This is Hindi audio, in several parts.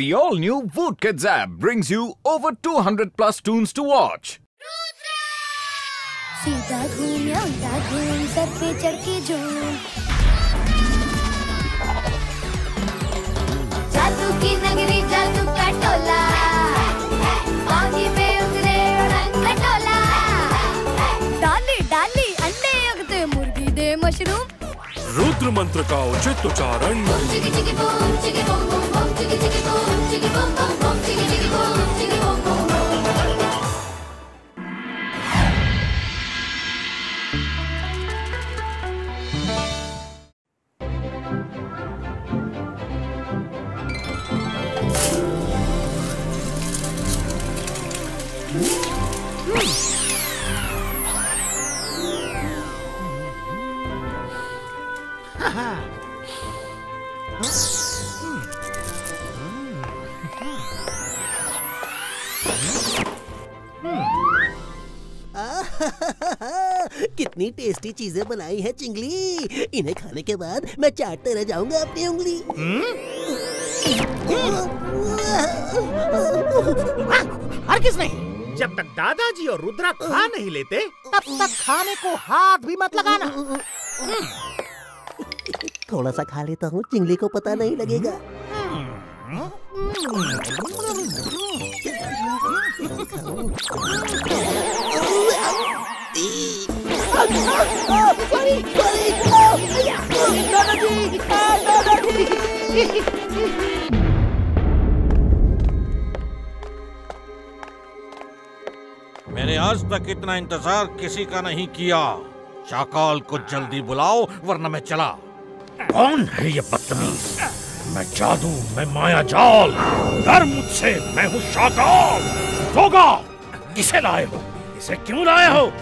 The all new Voot app brings you over 200 plus tunes to watch. सीधा घूम या उल्टा घूम सर पे चढ़ के झूम जादू की नगरी जादू का टोला। आगे पे उतरे उड़न खटोला डाली डाली अंडे उगते मुर्गी दे मशरूम। रुद्र मंत्र का उचित उच्चारण। Chicky chicky boom chicky boom boom कितनी टेस्टी चीज़ें बनाई है चिंगली। इन्हें खाने के बाद मैं चाटते रह जाऊँगा अपनी उंगली। हर किस नहीं? जब तक दादाजी और रुद्रा खा नहीं लेते तब तक खाने को हाथ भी मत लगाना। थोड़ा सा खा लेता हूँ चिंगली को पता नहीं लगेगा। मैंने आज तक इतना इंतज़ार किसी का नहीं किया। शाकाल को जल्दी बुलाओ, वरना मैं चला। कौन है ये बदतमीज? मैं जादू, मैं माया जाल। डर मुझसे, मैं हूँ शाकाल। होगा किसे लाए हो? इसे क्यों लाए हो?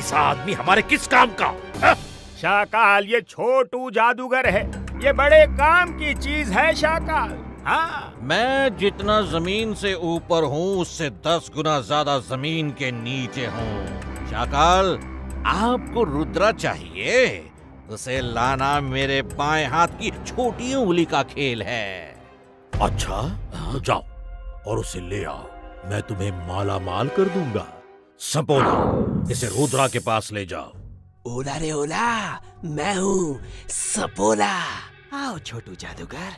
ये पिट्टी सा आदमी हमारे किस काम का? हाँ? शाकाल ये छोटू जादूगर है। ये बड़े काम की चीज़ है शाकाल। हाँ। मैं जितना ज़मीन से ऊपर हूँ उससे दस गुना ज़्यादा ज़मीन के नीचे हूँ। शाकाल आपको रुद्रा चाहिए? उसे लाना मेरे बाएँ हाथ की छोटी उंगली का खेल है। अच्छा तो जाओ और उसे ले आओ। मैं तुम्हें माला माल कर दूँगा। सपोला इसे रुद्रा के पास ले जाओ। ओला रे ओला मैं हूँ सपोला। आओ छोटू जादूगर।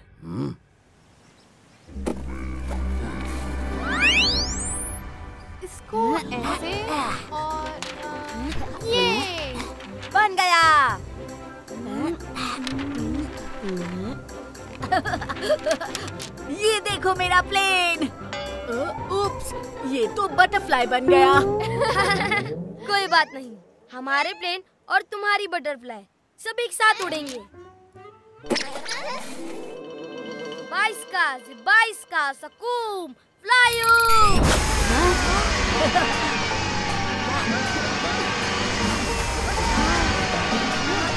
इसको ऐसे और ये बन गया। ये देखो मेरा प्लेन। उप्स ये तो बटरफ्लाई बन गया। कोई बात नहीं हमारे प्लेन और तुम्हारी बटरफ्लाई सब एक साथ उड़ेंगे। बाईस का बाईस का सकूम फ्लायू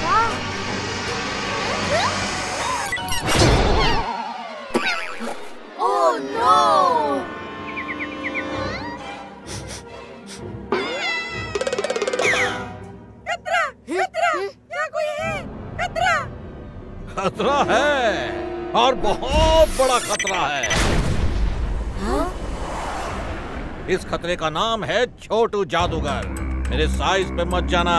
ओह खतरा है। और बहुत बड़ा खतरा है। इस खतरे का नाम है छोटू जादूगर। मेरे साइज़ पे मत जाना।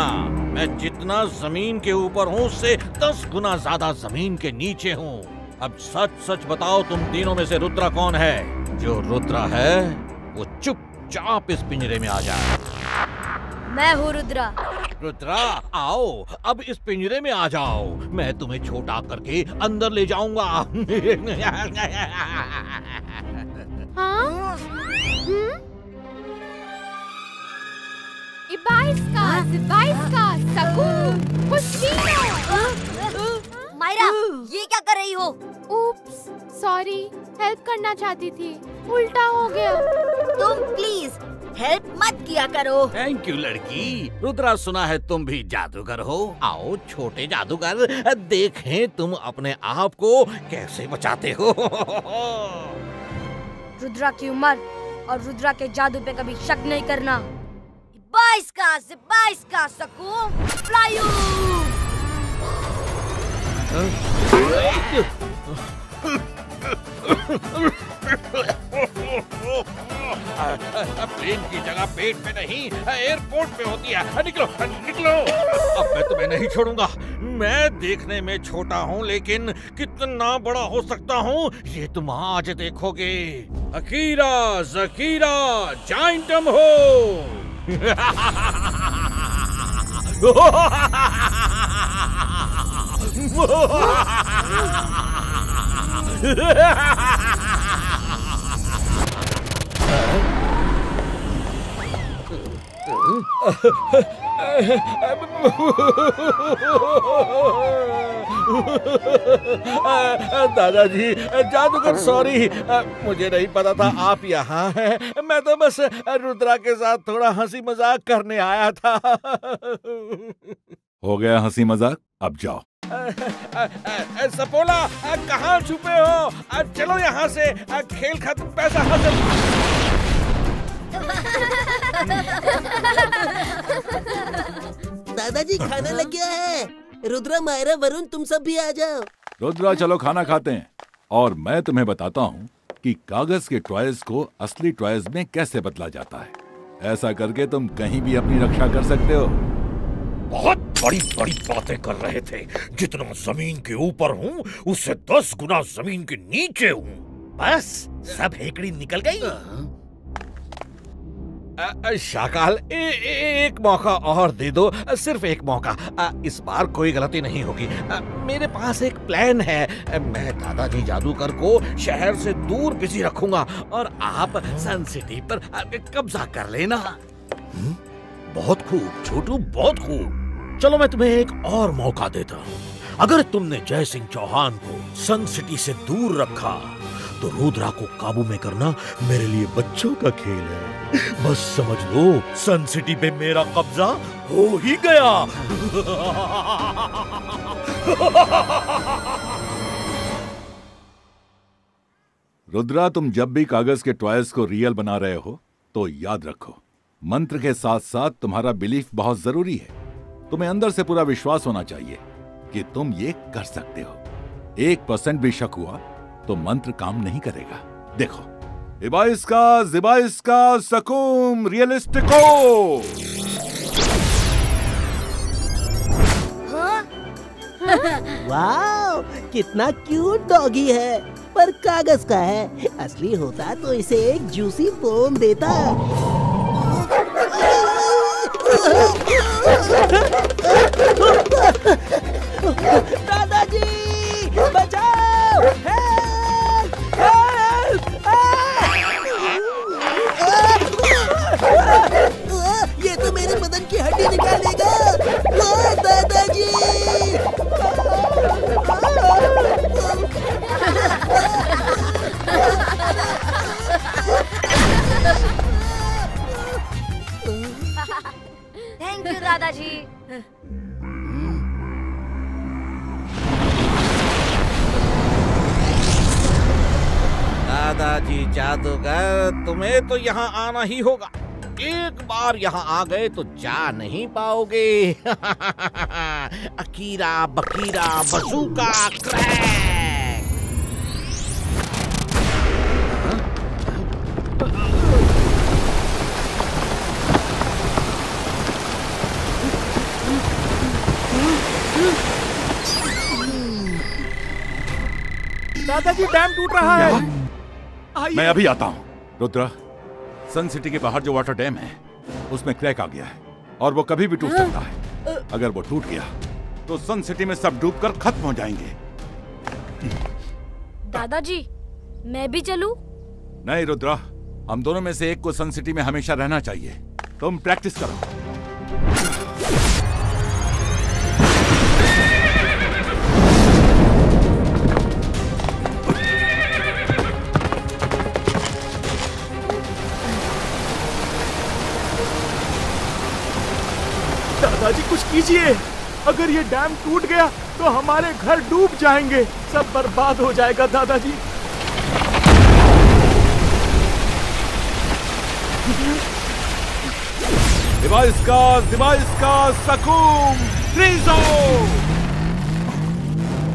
मैं जितना ज़मीन के ऊपर हूँ उससे दस गुना ज़्यादा ज़मीन के नीचे हूँ। अब सच सच बताओ तुम तीनों में से रुद्रा कौन है? जो रुद्रा है वो चुपचाप इस पिंजरे में आ जाए। मैं हूँ रुद्रा। रुद्रा आओ अब इस पिंजरे में आ जाओ। मैं तुम्हें छोटा करके अंदर ले जाऊँगा। हाँ? हम्म? इबाइस का जिबाइस का सकूम मायरा ये क्या कर रही हो? उप्स सॉरी हेल्प करना चाहती थी। उल्टा हो गया। तुम प्लीज़ हेल्प मत किया करो। थैंक यू लड़की। रुद्रा सुना है तुम भी जादूगर हो। आओ छोटे जादूगर देखें तुम अपने आप को कैसे बचाते हो। रुद्रा की उम्र और रुद्रा के जादू पे कभी शक नहीं करना। बाईस का से बाईस का सकूम फ्लायू प्लेन की जगह पेट में नहीं, एयरपोर्ट पे होती है। निकलो निकलो। अब मैं तुम्हें नहीं छोड़ूँगा। मैं देखने में छोटा हूँ, लेकिन कितना बड़ा हो सकता हूँ, ये तुम आज देखोगे। अकीरा, जकीरा, जाइंटम हो। दादाजी, जादूगर सॉरी मुझे नहीं पता था आप यहाँ हैं। मैं तो बस रुद्रा के साथ थोड़ा हँसी मज़ाक करने आया था। हो गया हँसी मज़ाक अब जाओ। सपोला कहाँ छुपे हो? चलो यहाँ से। खेल खत्म पैसा हासिल। दादाजी खाना लग गया है। रुद्रा मायरा वरुण तुम सब भी आ जाओ। रुद्रा चलो खाना खाते हैं। और मैं तुम्हें बताता हूँ कि कागज़ के टॉयज को असली टॉयज में कैसे बदला जाता है। ऐसा करके तुम कहीं भी अपनी रक्षा कर सकते हो। बहुत बड़ी बड़ी बातें कर रहे थे। जितना ज़मीन के ऊपर हूँ उससे दस गुना ज़मीन के नीचे हूँ। बस सब हेकड़ी निकल गई। शाकाल ए, ए, एक मौका और दे दो सिर्फ़ एक मौका। आ, इस बार कोई गलती नहीं होगी। मेरे पास एक प्लान है। मैं दादाजी जादूगर को शहर से दूर बिज़ी रखूँगा और आप सन सिटी पर कब्जा कर लेना। हुँ? बहुत खूब छोटू बहुत खूब। चलो मैं तुम्हें एक और मौका देता हूँ। अगर तुमने जय सिंह चौहान को सन सिटी से दूर रखा तो रुद्रा को काबू में करना मेरे लिए बच्चों का खेल है। बस समझ लो, सन सिटी पे मेरा कब्जा हो ही गया। रुद्रा, तुम जब भी कागज़ के टॉयज को रियल बना रहे हो तो याद रखो, मंत्र के साथ साथ तुम्हारा बिलीफ बहुत ज़रूरी है। तुम्हें अंदर से पूरा विश्वास होना चाहिए कि तुम ये कर सकते हो। एक परसेंट भी शक हुआ तो मंत्र काम नहीं करेगा। देखो। इबाइस का जिबाइस का सकुम रियलिस्टिको! वाह कितना क्यूट डॉगी है। पर कागज़ का है। असली होता तो इसे एक जूसी फोम देता। दादाजी जादूगर तुम्हें तो यहाँ आना ही होगा। एक बार यहाँ आ गए तो जा नहीं पाओगे। अकीरा बकीरा बसूका क्रैक। दादाजी डैम टूट रहा है। मैं अभी आता हूँ। रुद्रा सन सिटी के बाहर जो वाटर डैम है उसमें क्रैक आ गया है और वो कभी भी टूट सकता है। अगर वो टूट गया तो सन सिटी में सब डूबकर खत्म हो जाएँगे। दादाजी मैं भी चलूँ? नहीं रुद्रा हम दोनों में से एक को सन सिटी में हमेशा रहना चाहिए। तुम प्रैक्टिस करो। कीजिए। अगर ये डैम टूट गया तो हमारे घर डूब जाएँगे। सब बर्बाद हो जाएगा दादाजी। डिवाइस का डिवाइस का सकूम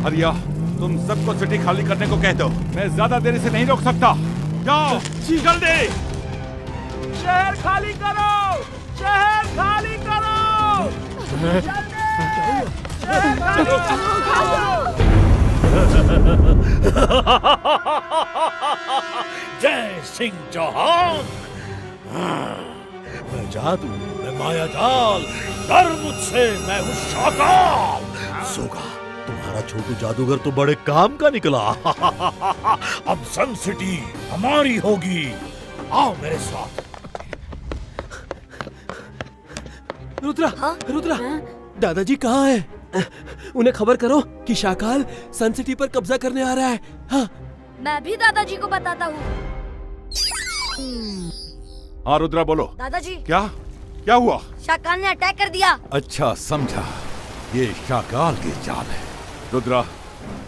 हरिया तुम सबको सिटी खाली करने को कह दो। मैं ज़्यादा देरी से नहीं रोक सकता। जाओ जल्दी! शहर खाली करो! शहर खाली करो! जल्दी! शहर खाली जय सिंह चौहान। मैं जादू, मैं माया जाल डर मुझसे मैं हूँ शाकाल। सोगा, तुम्हारा छोटू जादूगर तो बड़े काम का निकला। अब सन सिटी हमारी होगी। आओ मेरे साथ। रुद्रा रुद्रा। दादाजी कहाँ है? उन्हें खबर करो कि शाकाल सन सिटी पर कब्जा करने आ रहा है। हाँ। मैं भी दादाजी को बताता हूँ। हाँ रुद्रा बोलो। दादाजी। क्या? क्या हुआ? शाकाल ने अटैक कर दिया। अच्छा समझा। ये शाकाल की चाल है। रुद्रा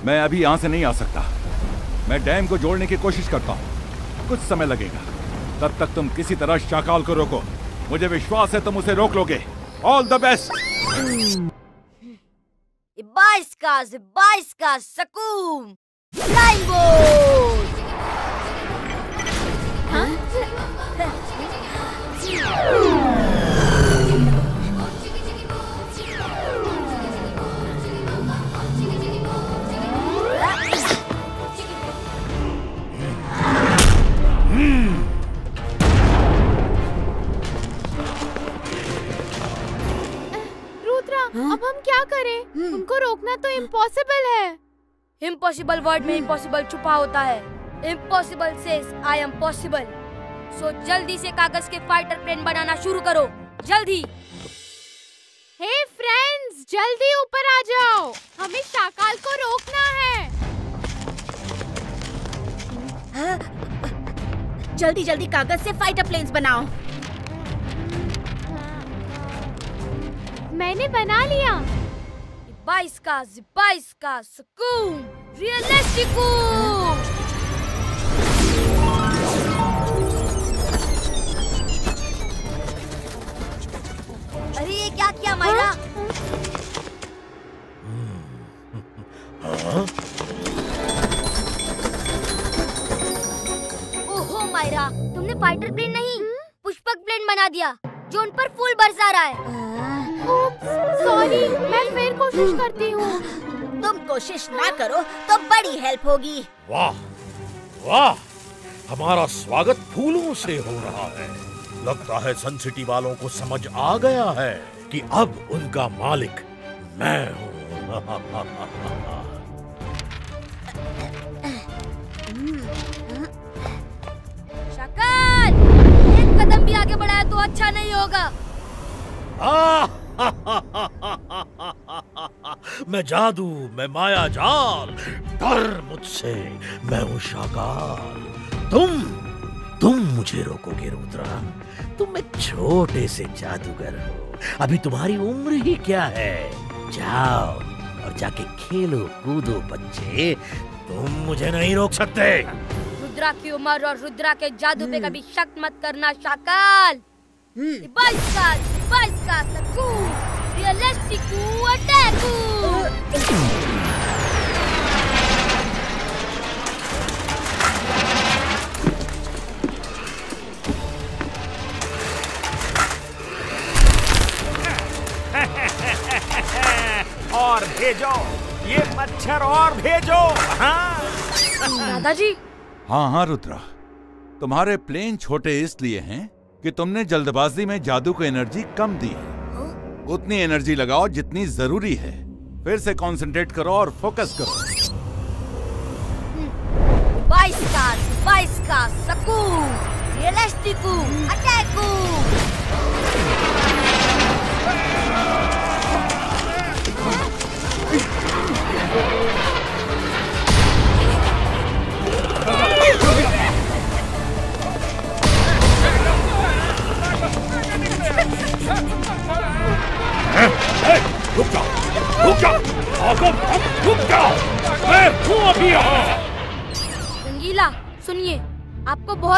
मैं अभी यहाँ से नहीं आ सकता। मैं डैम को जोड़ने की कोशिश करता हूँ। कुछ समय लगेगा। तब तक तुम किसी तरह शाकाल को रोको। मुझे विश्वास है तुम उसे रोक लोगे। All the best! Ibaiskaz, Ibaiskaz, Sakum! Flying boat! Huh? बोल अब हम क्या करें? उनको रोकना तो इम्पॉसिबल है। इम्पॉसिबल वर्ड में इम्पॉसिबल छुपा होता है। इम्पॉसिबल से आई एम पॉसिबल सो जल्दी से कागज़ के फाइटर प्लेन बनाना शुरू करो। जल्दी। हे hey फ्रेंड्स जल्दी ऊपर आ जाओ। हमें शाकाल को रोकना है। जल्दी जल्दी कागज़ से फाइटर प्लेन्स बनाओ। मैंने बना लिया। बाईस का बाईस का सुकून रियलिस्टिक अरे ये क्या किया मायरा? ओहो मायरा तुमने फाइटर प्लेन नहीं पुष्पक प्लेन बना दिया जो उन पर फूल बरसा रहा है। सॉरी मैं फिर कोशिश करती हूँ। तुम कोशिश ना करो तो बड़ी हेल्प होगी। वाह वाह हमारा स्वागत फूलों से हो रहा है। लगता है सन सिटी वालों को समझ आ गया है कि अब उनका मालिक मैं हूँ। शकल एक कदम भी आगे बढ़ाया तो अच्छा नहीं होगा। मैं जादू मैं माया जाल डर मुझसे मैं हूँ शाकाल। तुम तुम मुझे रोकोगे रुद्रा। तुम एक छोटे से जादूगर हो। अभी तुम्हारी उम्र ही क्या है? जाओ और जाके खेलो कूदो बच्चे। तुम मुझे नहीं रोक सकते। रुद्रा की उम्र और रुद्रा के जादू पे कभी शक मत करना शाकाल। का सकू रियलिस्टिक अटैक और भेजो ये मच्छर और भेजो हाँ। दादाजी? हाँ हाँ रुद्रा। तुम्हारे प्लेन छोटे इसलिए हैं कि तुमने जल्दबाजी में जादू को एनर्जी कम दी है। उतनी एनर्जी लगाओ जितनी ज़रूरी है। फिर से कॉन्सेंट्रेट करो और फोकस करो। बाईस का का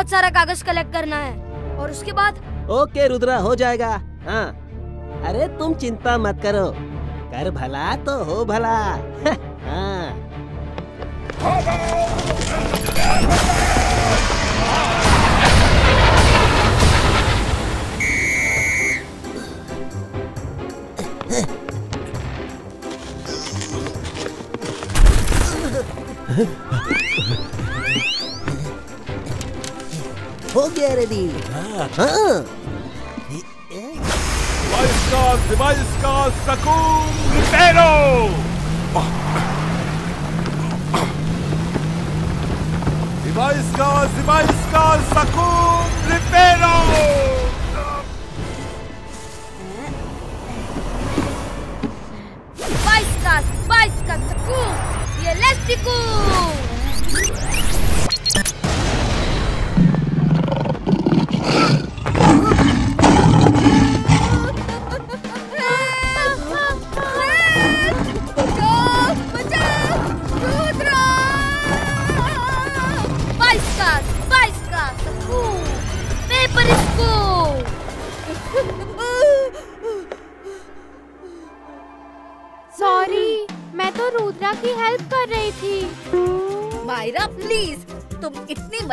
बहुत सारा कागज़ कलेक्ट करना है। और उसके बाद ओके, रुद्रा, हो जाएगा। हाँ। अरे, तुम चिंता मत करो। कर भला तो हो भला। Kennedy! Ah. Vai, Scott! Vai, Scott! Sacou! Ribeiro! Vai, Scott! Vai, Scott! Sacou! Ribeiro! Vai, Scott! Vai, Scott! Sacou! E elétrico!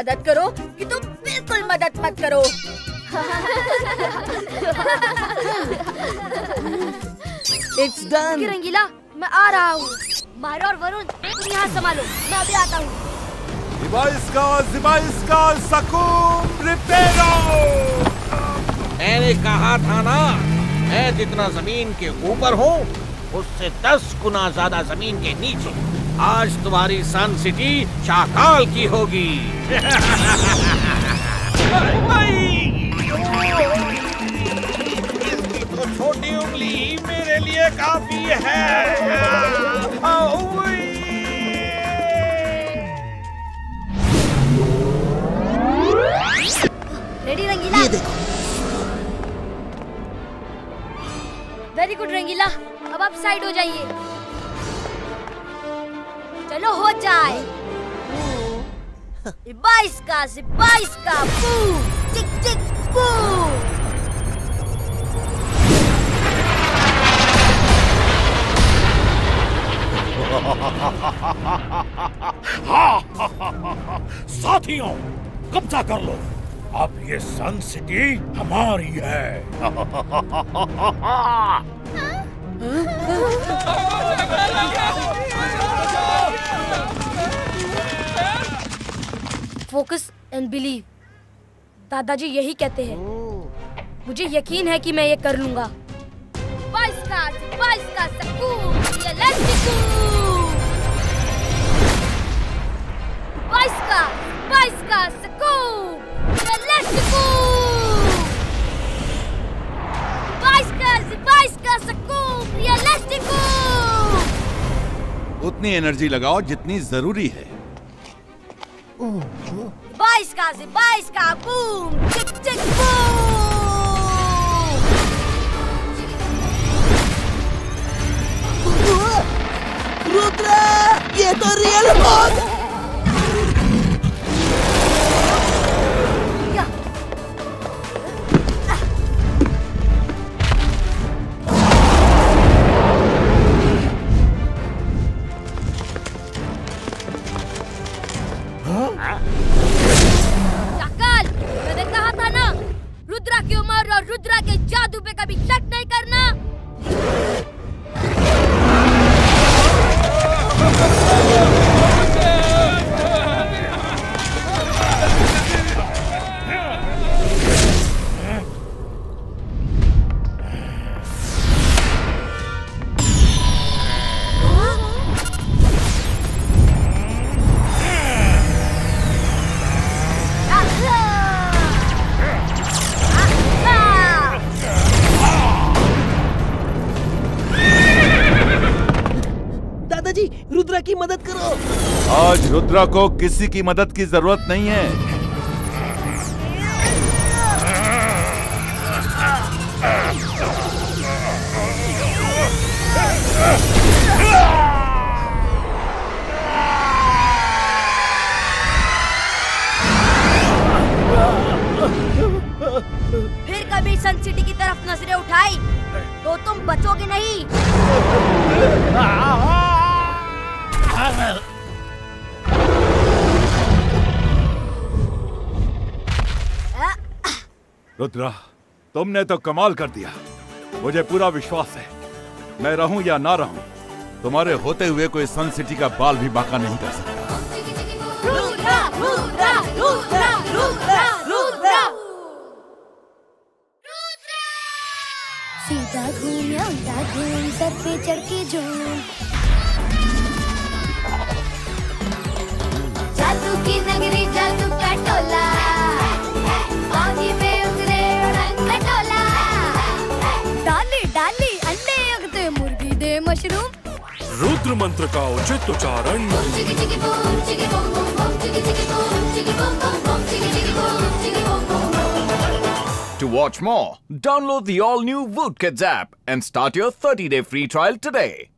मदद करो कि तुम बिल्कुल मदद मत करो। इट्स डन रंगीला मैं आ रहा हूँ। मारो और वरुण तुम यहाँ संभालो। मैं अभी आता हूँ! मैंने कहा था ना मैं जितना ज़मीन के ऊपर हूँ उससे दस गुना ज़्यादा ज़मीन के नीचे। आज तुम्हारी सन सिटी शाकाल की होगी। तो छोटी उंगली मेरे लिए काफ़ी है रेडी रंगीला ये देखो। वेरी गुड रंगीला अब आप साइड हो जाइए। चलो हो जाए। बाईस का से बाईस का बूम चिक चिक बूम। साथियों कब्जा कर लो। अब ये सन सिटी हमारी है? फोकस एंड बिलीव दादाजी यही कहते हैं। मुझे यकीन है कि मैं ये कर लूँगा। का का का का उतनी एनर्जी लगाओ जितनी ज़रूरी है। बाईस का से बाईस का बूम चिक रुद्रा को किसी की मदद की ज़रूरत नहीं है। रुद्रा, तुमने तो कमाल कर दिया। मुझे पूरा विश्वास है। मैं रहूँ या ना रहूँ, तुम्हारे होते हुए कोई सन सिटी का बाल भी बांका नहीं कर सकता। चढ़ के झूम जादू की नगरी जादू चिकी मंत्र का उचित उच्चारण To watch more, download the all new WootKids app and start your 30 day free trial today.